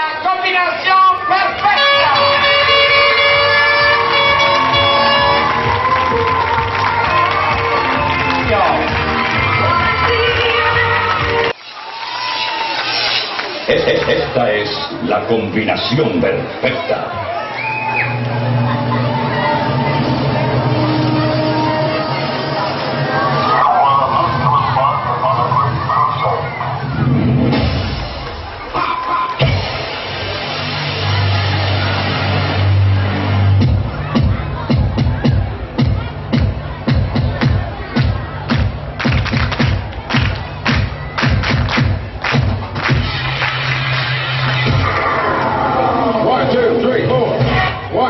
La combinación perfecta. Esta es la combinación perfecta.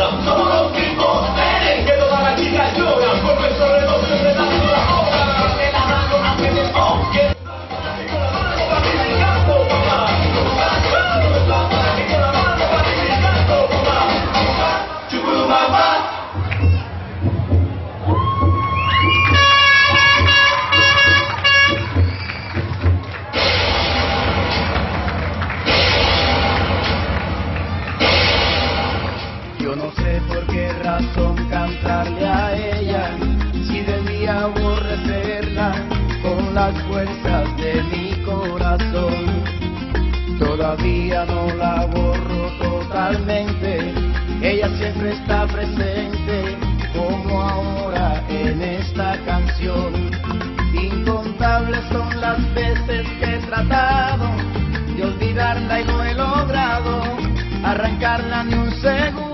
Come on. Qué razón cantarle a ella, si debía aborrecerla con las fuerzas de mi corazón. Todavía no la borro totalmente, ella siempre está presente, como ahora en esta canción. Incontables son las veces que he tratado de olvidarla y no he logrado arrancarla ni un segundo